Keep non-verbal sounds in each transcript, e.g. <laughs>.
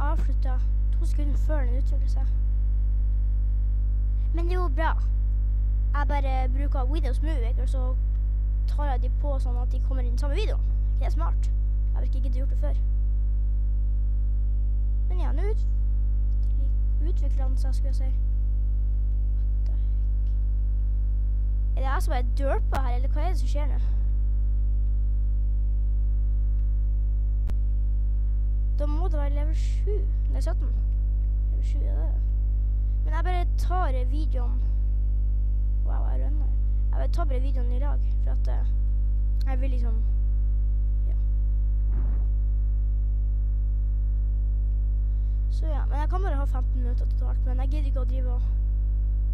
avslutta to sekunder før den utvikler seg. Men det er bra. Jeg bare bruker Windows Movie og så tar jeg de på sånn at de kommer inn i samme videoen. Det er smart. Jeg har ikke giddet gjort det før. Men ja, nå ut, utvikler han seg, skulle jeg si. Er det jeg som er derpa her, eller hva er det som skjer nå? Da må det være level 7. Nei, 17. Level 7, er det Men jeg bare tar videoen Wow, jeg rønner. Jeg bare tar bare videoen i lag, for at eh, jeg vil liksom Ja. Så ja. Men jeg kan bare ha 15 minutter totalt. Men jeg gidder ikke å drive og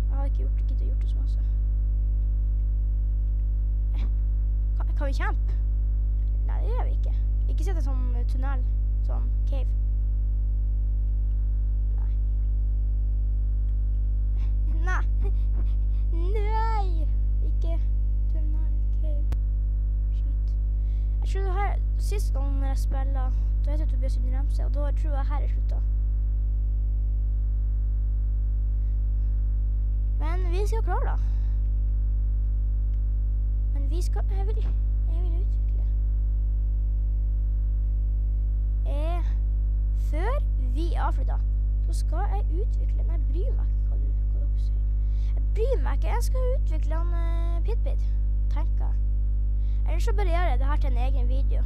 Jeg har ikke gjort, giddet gjort det så masse. Eh, Kan, kan vi kjempe? Nei, det gjør vi ikke. Ikke sett det som tunnel. Sånn cave. Nei. Nei. Nei! Ikke tunnel cave. Shit. Jeg tror her Sist gang jeg spilla, da heter Tobias Indremse, Remse, og da tror jeg her er slutta. Men vi skal klare det. Men vi skal Jeg vil, jeg vil utvikle. Eh, før vi avslutter, så skal jeg utvikle Nei, bryr meg ikke hva, du, hva dere sier. Jeg bryr meg ikke. Jeg skal utvikle en uh, Pit-Pit, tenker jeg. Eller så bare gjør jeg det her til en egen video.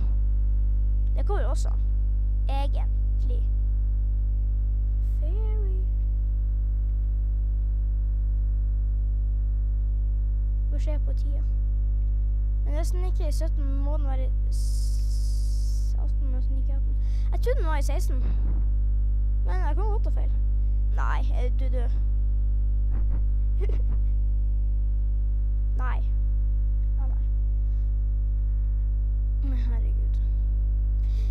Det jo også. Egentlig. Fairy Hva skjer på tida? Men hvis den ikke i 17, må den være 18. men så ikke er 18. Jeg trodde den var i 16. Men jeg kan godt ta feil. Nei, er du, du. <laughs> nei. Ja, nei. Men herregud.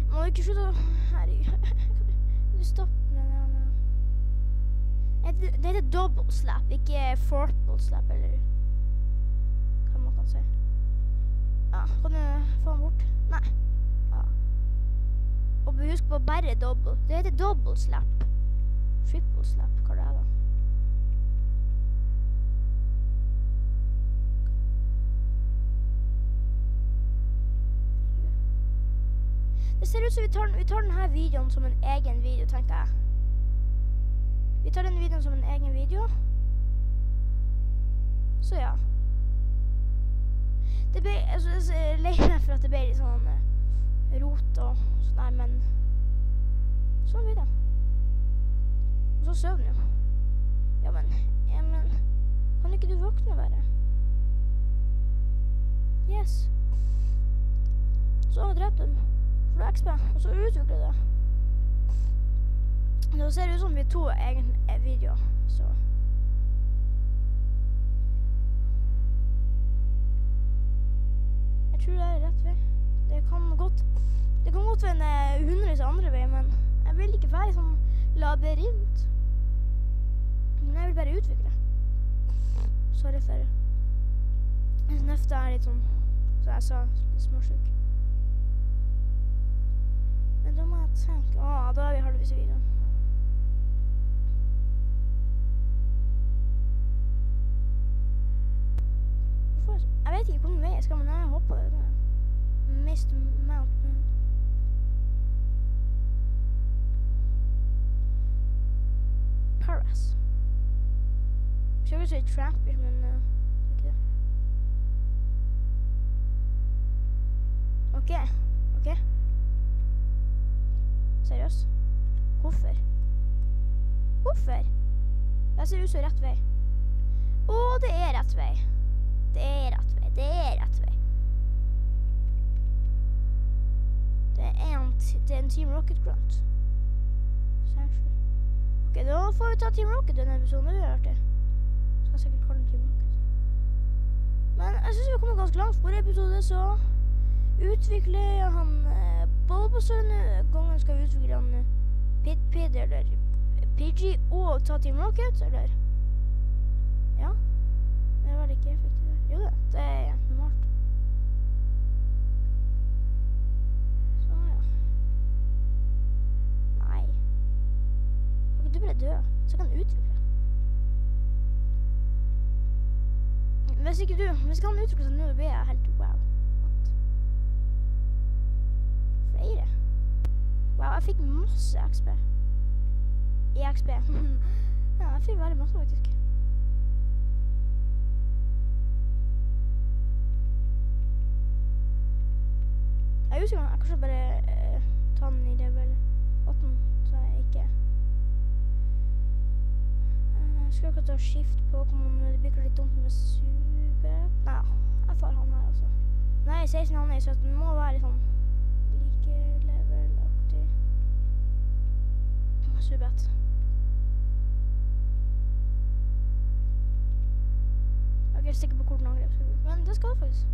Må du ikke slutte å Herregud. <laughs> Du stoppe med? Det det heter double slap, ikke forple slap, eller hva man kan si. Ja, kan du få den bort? Nei. Husk på bare double. Det heter double slap. Triple slap, hva det er da? Det ser ut som vi tar, vi tar denne videoen som en egen video, tenkte jeg. Vi tar denne videoen som en egen video. Så ja. Det ble, altså, jeg er lei meg for at det ble litt sånn eh, rot og sånn her, men sånn blir det. Og så søvn jo. Ja, men, ja, men Kan ikke du våkne bare? Yes. Så drepte du den. For du er XP, og så utvikler du det. Det ser ut som vi to egen eh, videoer, så Jeg tror det er rett vei. Det kan godt Det kan godt være en hundrevis andre vei, men jeg vil ikke være i sånn labyrint. Men jeg vil bare utvikle. Sorry for Snøfta er litt sånn, som jeg sa, litt småsjuk. Men da må jeg tenke Å, da er vi halvveis i videoen. Jeg vet ikke hvilken vei jeg skal, men jeg hopper det. Mist Mountain. Paras. Skal ikke si trampish, men uh. OK. OK. Seriøst? Hvorfor? Hvorfor? Jeg ser ut som rett vei. Å, det er rett vei. Det er rett vei. Det er rett vei. Det er en, det er en Team Rocket Grunt. Sandshoe. Ok, da får vi ta Team Rocket denne episoden. Det blir artig. Skal jeg sikkert kalle den Team Rocket. Men jeg synes vi har kommet ganske langt. Forrige episode så utvikler han eh, Bulbasaur denne gangen skal vi utvikle han eh, Pit-Pid eller Pidgey og ta Team Rocket, eller? Ja. Det var vel ikke effektivt. Jo da, det er normalt. Døde, så kan han utvikle. Hvis ikke du Hvis ikke han utvikler seg nå, blir jeg helt wow. Flere? Wow, jeg fikk masse XP. I XP. <laughs> ja, jeg fikk veldig masse, faktisk. Jeg er usikker om jeg kanskje bare eh, ta den i level 18, så jeg ikke Skulle akkurat ta skift Pokémon, men det blir litt dumt med super Nei, jeg tar han her, altså. Nei, 16 han er i 17. Må være sånn like level-aktig. Subet. Jeg er ikke sikker på hvordan angrep skal bruke, men det skal faktisk.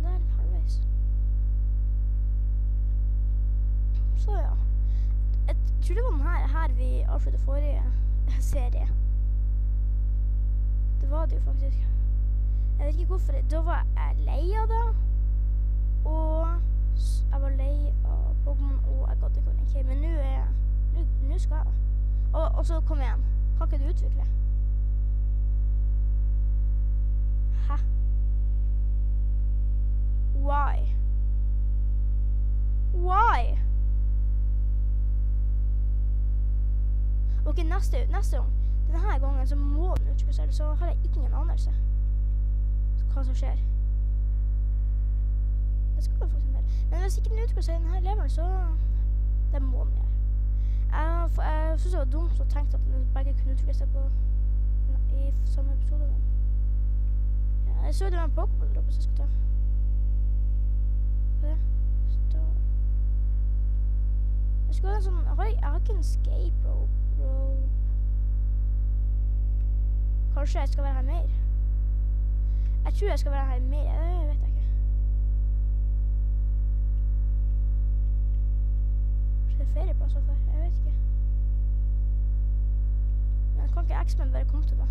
Det er halvveis. Så ja. Jeg tror det var den her, her vi avsluttet forrige serie. Det var det jo faktisk. Jeg vet ikke hvorfor. Da var jeg lei av det. Og jeg var lei av Pokémon, og jeg gadd ikke å lenke. Men nå er Nå skal jeg. Og, og så kom igjen. Kan ikke du utvikle? Hæ? Why? Why? Ok, neste, neste gang. Denne gangen så må den ellers så har jeg ingen anelse hva som skjer. Det skal faktisk en del. Men hvis ikke den i denne leveren, så Det må den gjøre. Jeg, jeg synes det var dumt å tenke at den begge kunne utvikle seg på i samme episode. Ja, jeg så det var en Pokémon dropp, så jeg skal ta. Hva er det? Jeg skulle ha en sånn Jeg har, jeg har ikke en rope. Kanskje jeg skal være her mer? Jeg tror jeg skal være her mer. Det vet jeg ikke. Kanskje det er flere plasser før. Jeg vet ikke. Men kan ikke X-Men bare komme til meg?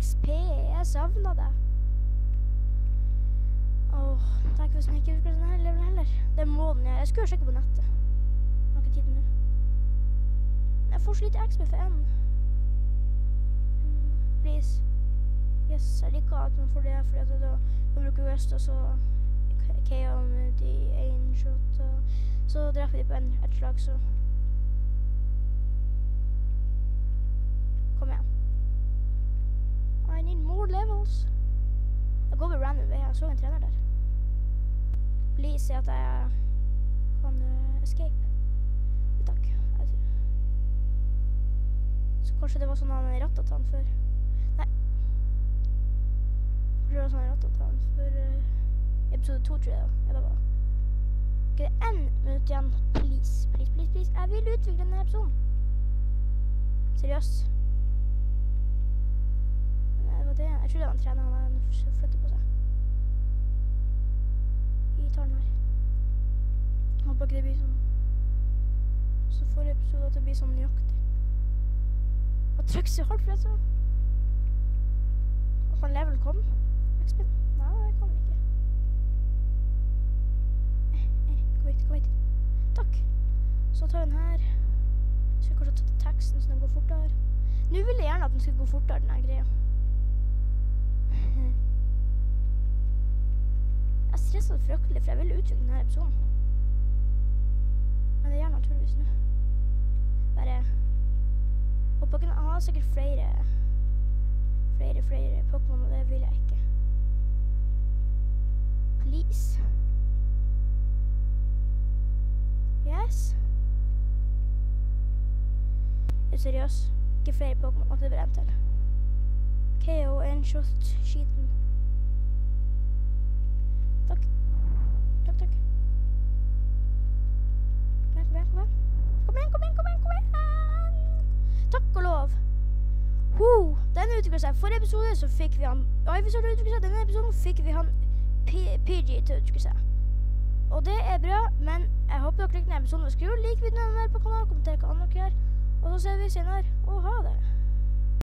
XP, jeg savna det. Åh, tenk hvis den ikke husker denne levelen heller. Det må den gjøre. Jeg skulle jo sjekke på nettet. Har ikke tid nå. Jeg får så lite XP for en. Please. Yes, jeg liker at for det, fordi at da kan bruke West, og så KO med de én shot, og så dreper de på en, et slag, så Kom igjen. I need more levels. Jeg går ved random vei. Jeg så en trener der. Please si at jeg kan uh, escape. Takk. Jeg, så kanskje det var sånn han rattet han før. Var sånn han han for uh, episode to, tror jeg. Ja, det var det. Én minutt igjen. Please, please, please. please. Jeg vil utvikle denne episoden. Seriøst. Det var det. Jeg trodde han trener. Han har f- på seg. Vi tar den her. Håper ikke det blir sånn Så forrige episode at det blir sånn nøyaktig. Og trykk så hardt, for det så Og Kan level komme? X-Spin? Nei, det kan den ikke. Eh, eh, Kom hit, kom hit. Takk. Så tar vi den her. Skal kanskje ta teksten så den går fortere. Nå vil jeg gjerne at den skal gå fortere, den her greia. Jeg stresser fryktelig, for jeg vil utvikle denne episoden. Men det gjør naturligvis nå. Bare Håper jeg han har sikkert flere Flere, flere Pokémon, og det vil jeg ikke. Please. Yes. Er du seriøs? Ikke flere Pokémon. Blir en til. KO, en shot, skiten. Takk. Takk, takk. Kom igjen, kom igjen, kom igjen. Kom igjen, kom igjen, kom igjen. Takk og lov. Ho, denne utvikler seg. Forrige episode så fikk vi han til å utvikle seg. Denne episoden fikk vi han PG til seg. Og det er bra, men jeg håper dere likte denne episoden. Skriv lik videoen mer på kanalen, kommenter hva annet dere gjør. Og så ser vi senere. Og ha det.